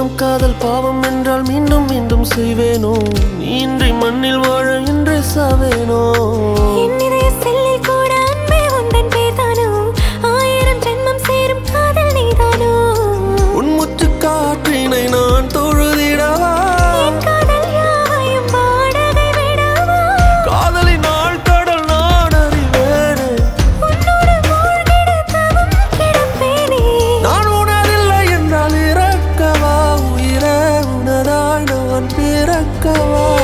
என்னும் காதல் பாவம் என்றால் மீண்டும் மீண்டும் செய்வேனோ? இன்றி மண்ணில் வாழ இன்றே சாவேனோ? ಕವಾ